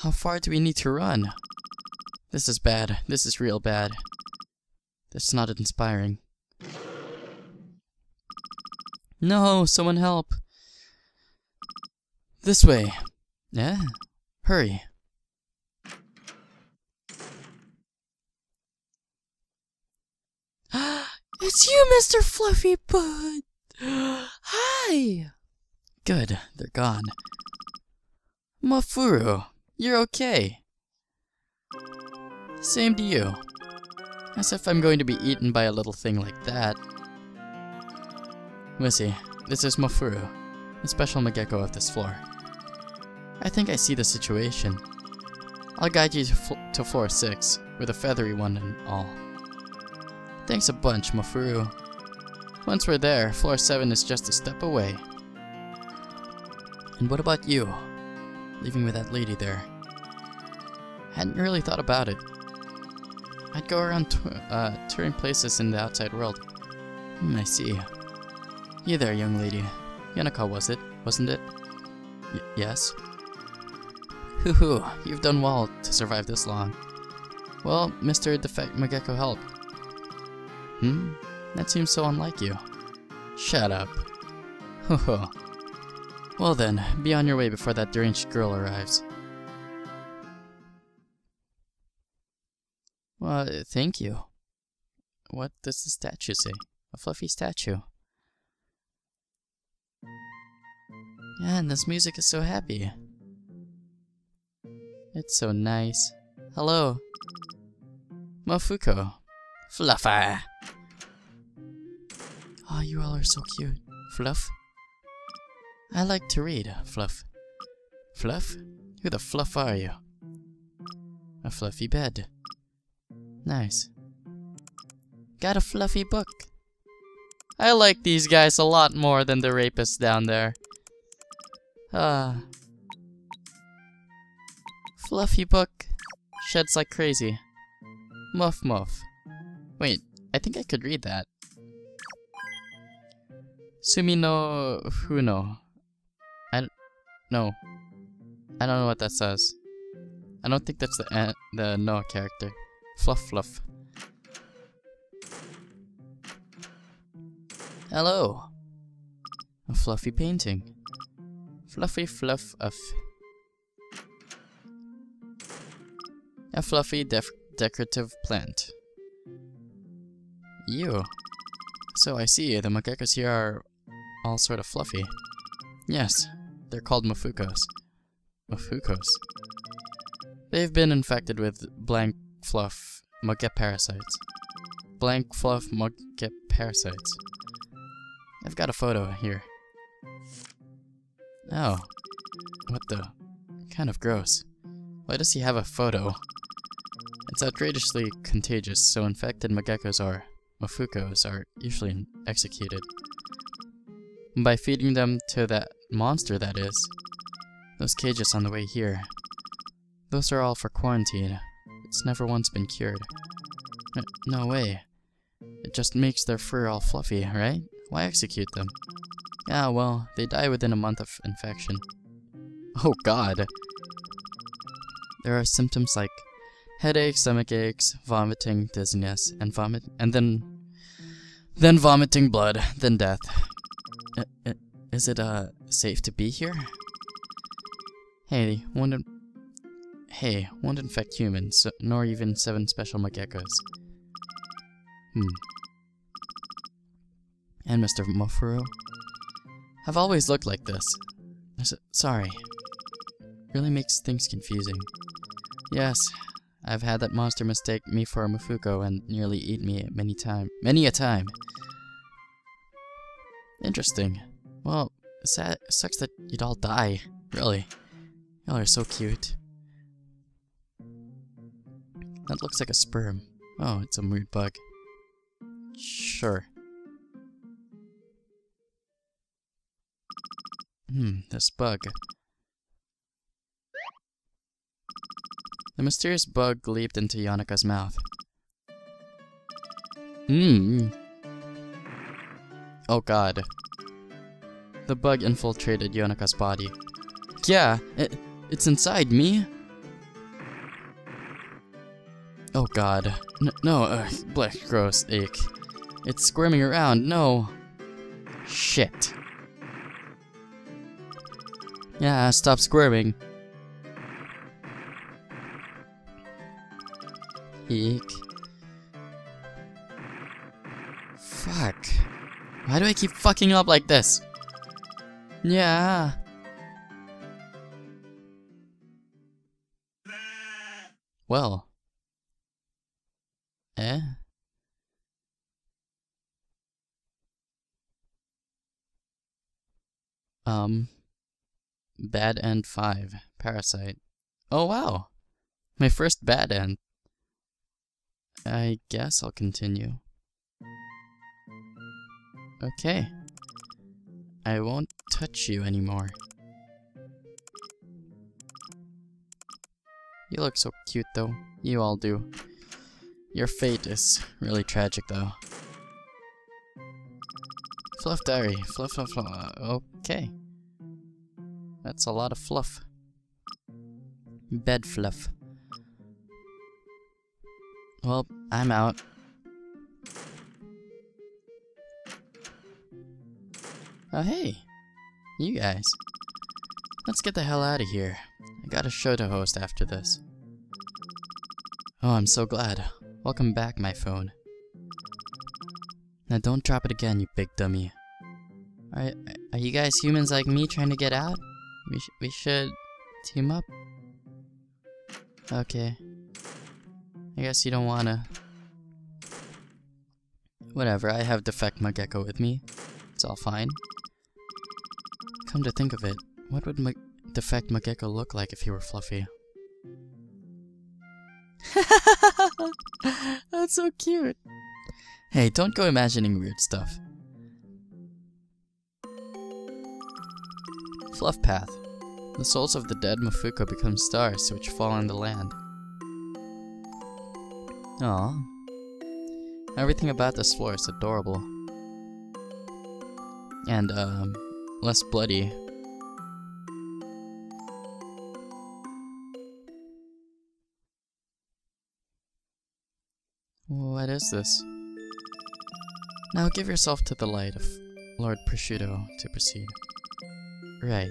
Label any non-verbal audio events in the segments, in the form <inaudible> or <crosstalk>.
How far do we need to run? This is bad. This is real bad. That's not inspiring. No, someone help. This way. Yeah. Hurry. <gasps> it's you, Mr. Fluffy Bud. <gasps> Hi. Good, they're gone. Mofuru, you're okay. Same to you. As if I'm going to be eaten by a little thing like that. Missy, this is Mofuru, the special Mogeko of this floor. I think I see the situation. I'll guide you to, to floor 6, with a feathery one and all. Thanks a bunch, Mofuru. Once we're there, floor 7 is just a step away. And what about you? Leaving with that lady there. Hadn't really thought about it. I'd go around uh, touring places in the outside world. Hmm, I see. You there, young lady. Yonaka was it, wasn't it? Y yes? Hoo hoo, you've done well to survive this long. Well, Mr. Defect Mogeko helped. Hmm? That seems so unlike you. Shut up. Ho ho. Well then, be on your way before that deranged girl arrives. Well, uh, thank you. What does the statue say? A fluffy statue. Yeah, and this music is so happy. It's so nice. Hello. Mofuko. Fluffer. Oh, you all are so cute. Fluff? I like to read, Fluff. Fluff? Who the fluff are you? A fluffy bed. Nice. Got a fluffy book. I like these guys a lot more than the rapists down there. Ah. Fluffy book. Sheds like crazy. Muff muff. Wait, I think I could read that. Sumi no Funo. I don't, no. I don't know what that says. I don't think that's the uh, the no character. Fluff fluff. Hello. A fluffy painting. Fluffy fluff of. A fluffy decorative plant. You. So I see, the Mogekos here are all sort of fluffy. Yes, they're called mafukos. Mafukos. They've been infected with blank fluff Muget parasites. Blank fluff Muget parasites. I've got a photo here. Oh. What the? Kind of gross. Why does he have a photo? It's outrageously contagious, so infected Mogekos are, mafukos are usually executed. By feeding them to that monster, that is. Those cages on the way here. Those are all for quarantine. It's never once been cured. No way. It just makes their fur all fluffy, right? Why execute them? Yeah, well, they die within a month of infection. Oh god. There are symptoms like headache, stomach aches, vomiting, dizziness, and vomit, and then, then vomiting blood, then death. Uh, uh, is it, uh, safe to be here? Hey, won't hey, won't infect humans, nor even seven special Mogekos. Hmm. And Mr. Mofuru? I've always looked like this. Sorry. Really makes things confusing. Yes, I've had that monster mistake me for a Mofuko and nearly eat me many time, many a time. Interesting. Well, sad, sucks that you'd all die. Really. Y'all are so cute. That looks like a sperm. Oh, it's a weird bug. Sure. Hmm, this bug. The mysterious bug leaped into Yonaka's mouth. Hmm. Oh god. The bug infiltrated Yonaka's body. Yeah, it, it's inside me. Oh god. N no, ugh, blech, gross, ache. It's squirming around, no. Shit. Yeah, stop squirming. Eek. Why do I keep fucking up like this? Yeah. Well. Eh? Um. Bad End 5. Parasite. Oh wow! My first bad end. I guess I'll continue. Okay. I won't touch you anymore. You look so cute though. You all do. Your fate is really tragic though. Fluff diary. Fluff, fluff, fluff. Uh, okay. That's a lot of fluff. Bed fluff. Well, I'm out. Oh, hey. You guys. Let's get the hell out of here. I got a show to host after this. Oh, I'm so glad. Welcome back, my phone. Now don't drop it again, you big dummy. Are, are you guys humans like me trying to get out? We, sh we should team up? Okay. I guess you don't wanna. Whatever, I have Defect Mogeko with me. It's all fine. Come to think of it, what would Ma Defect Mogeko look like if he were fluffy? <laughs> That's so cute. Hey, don't go imagining weird stuff. Fluff Path. The souls of the dead Mafuko become stars which fall on the land. Aww. Everything about this floor is adorable. And, um, less bloody. What is this? Now give yourself to the light of Lord Prosciutto to proceed. Right.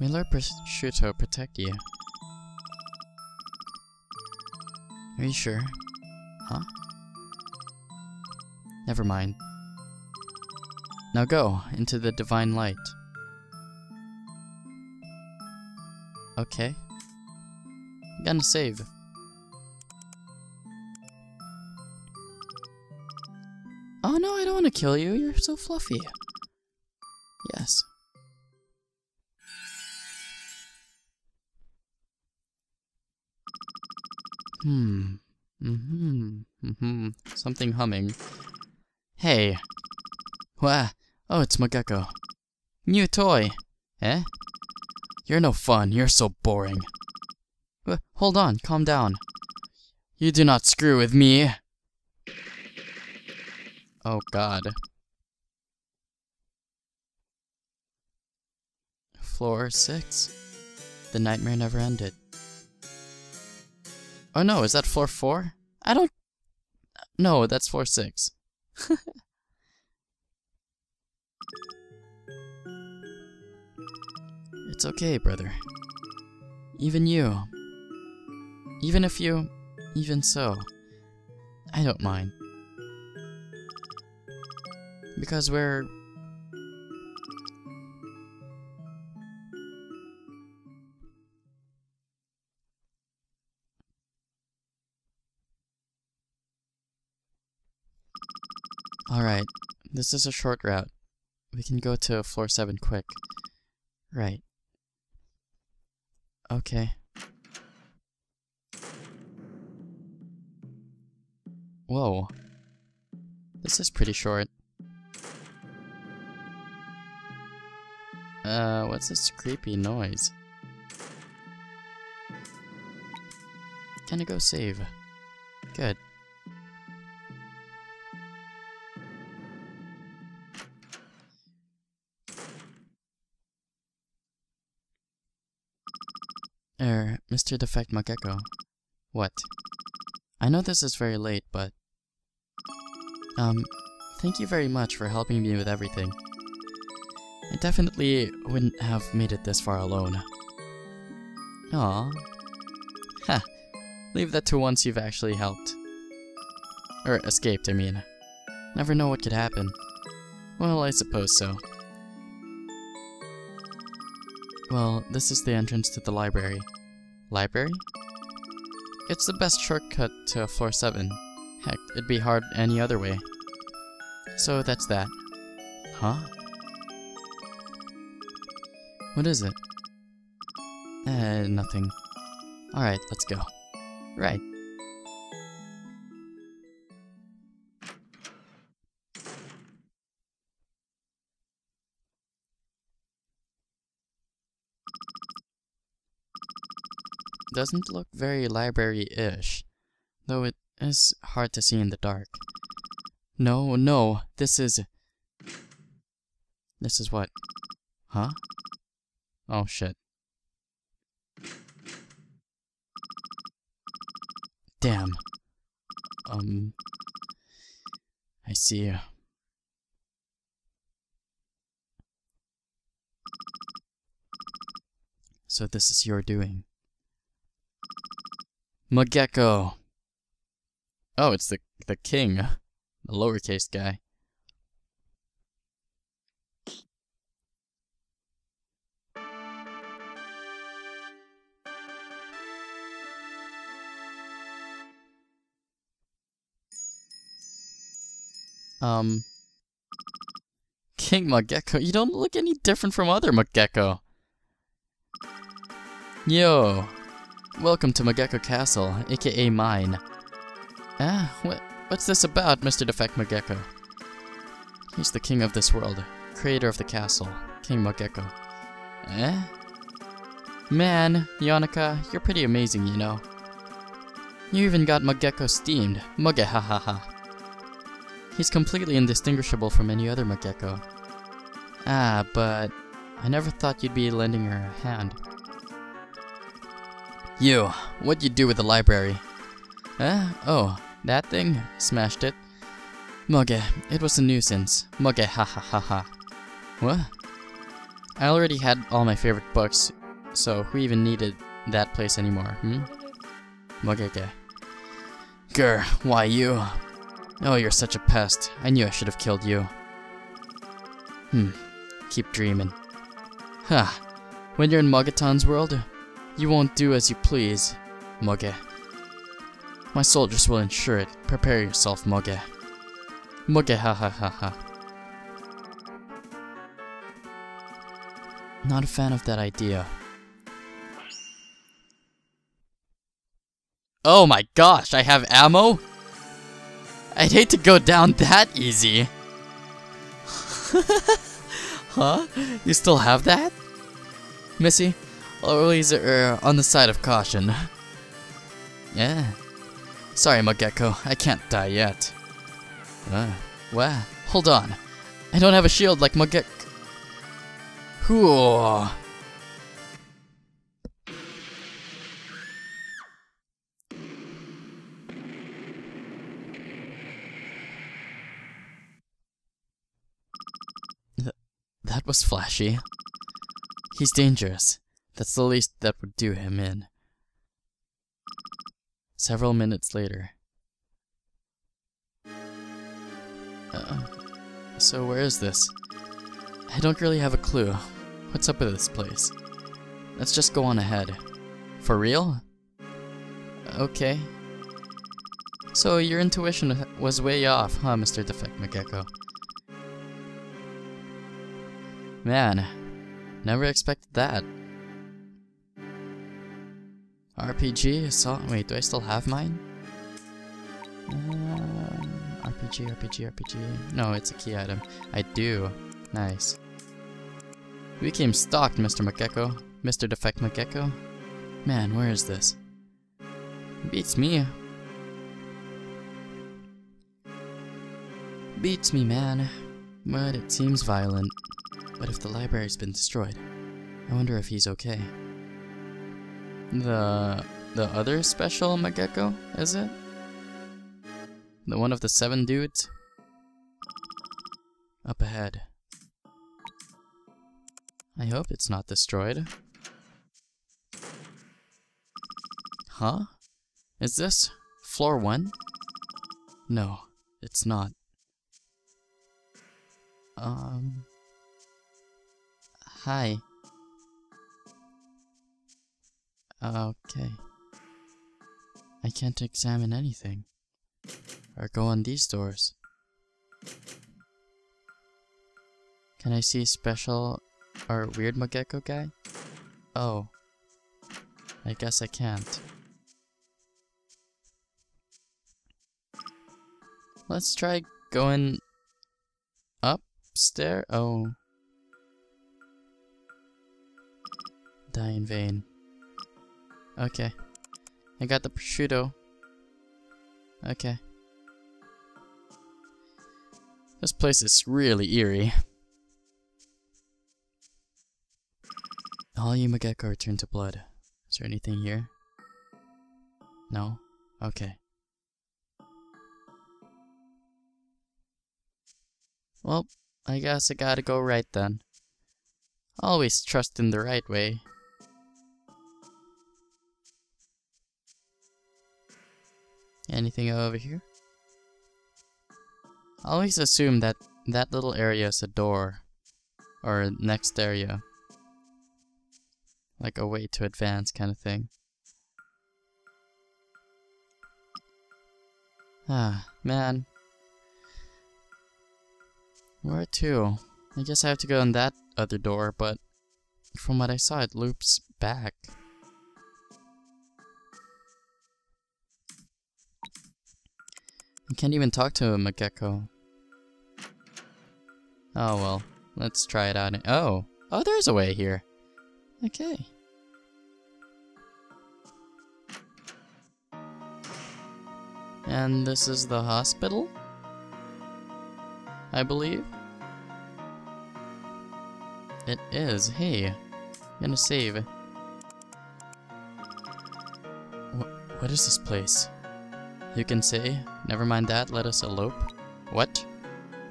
May Lord Prosciutto protect you. Are you sure? Huh? Never mind. Now go, into the divine light. Okay. I'm gonna save. Oh no, I don't want to kill you. You're so fluffy. Yes. Hmm. Mm-hmm. Mm-hmm. Something humming. Hey. Wah. Oh, it's Mogeko. New toy. Eh? You're no fun. You're so boring. Uh, hold on. Calm down. You do not screw with me. Oh god. Floor 6. The nightmare never ended. Oh no, is that floor 4? I don't... No, that's floor 6. <laughs> it's okay, brother. Even you. Even if you... Even so. I don't mind. Because we're... Alright, this is a short route. We can go to floor 7 quick. Right. Okay. Whoa. This is pretty short. Uh, what's this creepy noise? Can I go save? Good. Er, Mr. Defect Mogeko. What? I know this is very late, but... Um, thank you very much for helping me with everything. I definitely wouldn't have made it this far alone. Aw. Ha. Leave that to once you've actually helped. Or escaped, I mean. Never know what could happen. Well, I suppose so. Well, this is the entrance to the library. Library? It's the best shortcut to floor 7. Heck, it'd be hard any other way. So that's that. Huh? What is it? Eh, nothing. Alright, let's go. Right. Doesn't look very library-ish, though it is hard to see in the dark. No, no, this is... This is what? Huh? Oh, shit. Damn. Um... I see. you. So this is your doing. Mogeko. Oh, it's the the king, the lowercase guy. Um, King Mogeko, you don't look any different from other Mogeko. Yo, welcome to Mogeko Castle, aka mine. Ah, what, what's this about, Mr. Defect Mogeko? He's the king of this world, creator of the castle, King Mogeko. Eh? Man, Yonaka, you're pretty amazing, you know. You even got Mogeko steamed, Muge ha ha ha. He's completely indistinguishable from any other Mogeko. Ah, but I never thought you'd be lending her a hand. You, what'd you do with the library? Eh? Oh, that thing? Smashed it. Muge, it was a nuisance. Muge, ha ha ha ha. What? I already had all my favorite books, so who even needed that place anymore, hmm? Mugege. Grr, why you? Oh, you're such a pest. I knew I should have killed you. Hmm. Keep dreaming. Huh. When you're in Mugaton's world, you won't do as you please, Muge. My soldiers will ensure it. Prepare yourself, Muge. Muge ha ha ha ha. Not a fan of that idea. Oh my gosh, I have ammo? I'd hate to go down that easy. <laughs> huh? You still have that? Missy, always er, on the side of caution. Yeah. Sorry, Mogeko, I can't die yet. Uh, what? Hold on. I don't have a shield like Magek. Th that was flashy. He's dangerous. That's the least that would do him in. Several minutes later. Uh, so where is this? I don't really have a clue. What's up with this place? Let's just go on ahead. For real? Okay. So your intuition was way off, huh, Mr. Defect Mogeko? Man, never expected that. RPG? So wait, do I still have mine? Um, RPG, RPG, RPG. No, it's a key item. I do. Nice. We became stalked, Mr. Mogeko. Mr. Defect Mogeko. Man, where is this? Beats me. Beats me, man. But it seems violent. But if the library's been destroyed, I wonder if he's okay. The the other special Mogeko, is it? The one of the seven dudes? Up ahead. I hope it's not destroyed. Huh? Is this floor one? No, it's not. Um. Hi. Okay. I can't examine anything. Or go on these doors. Can I see special or weird Mogeko guy? Oh. I guess I can't. Let's try going upstairs. Oh. Die in vain. Okay. I got the prosciutto. Okay. This place is really eerie. All you Mogeko are turned to blood. Is there anything here? No? Okay. Well, I guess I gotta go right then. Always trust in the right way. Anything over here? I always assume that that little area is a door. Or next area. Like a way to advance kind of thing. Ah, man. Where to? I guess I have to go in that other door, but from what I saw, it loops back. I can't even talk to him, a Mogeko. Oh well, let's try it out. Oh! Oh, there's a way here. Okay. And this is the hospital? I believe? It is. Hey, I'm gonna save. Wh what is this place? You can say, never mind that, let us elope. What?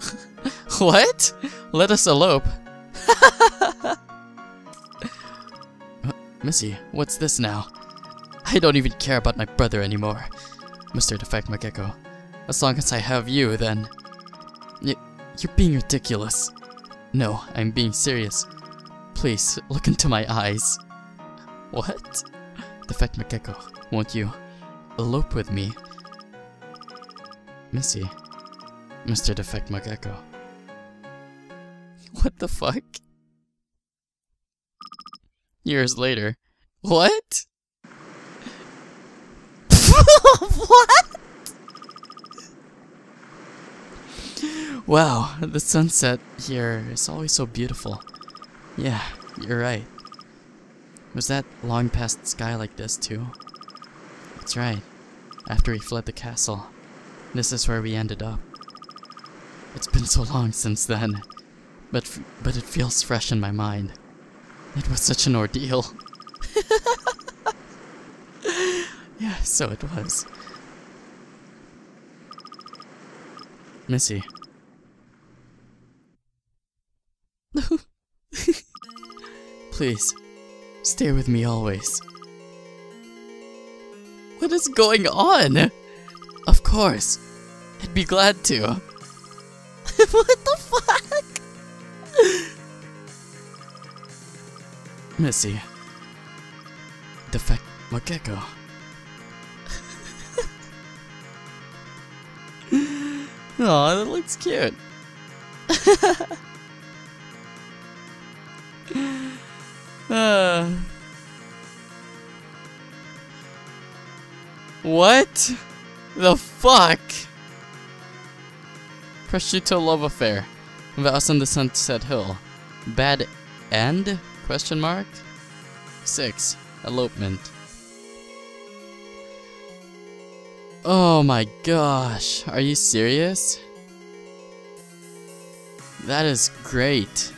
<laughs> what? Let us elope? <laughs> Missy, what's this now? I don't even care about my brother anymore. Mr. Defect Mogeko. As long as I have you, then... Y you're being ridiculous. No, I'm being serious. Please, look into my eyes. What? Defect Mogeko, won't you elope with me? Missy. Mr. Defect Mogeko. What the fuck? Years later. What? <laughs> what? Wow, the sunset here is always so beautiful. Yeah, you're right. Was that long past sky like this too? That's right. After we fled the castle, this is where we ended up. It's been so long since then, but but it feels fresh in my mind. It was such an ordeal. <laughs> yeah, so it was. Missy. <laughs> Please, stay with me always. What is going on? Of course. I'd be glad to. <laughs> what the fuck? Missy. Defect Mogeko. oh, <laughs> that looks cute. <laughs> uh. What? The fuck? Prosciutto love affair. Vows on the Sunset Hill. Bad end? Question mark? 6. Elopement. Oh my gosh. Are you serious? That is great.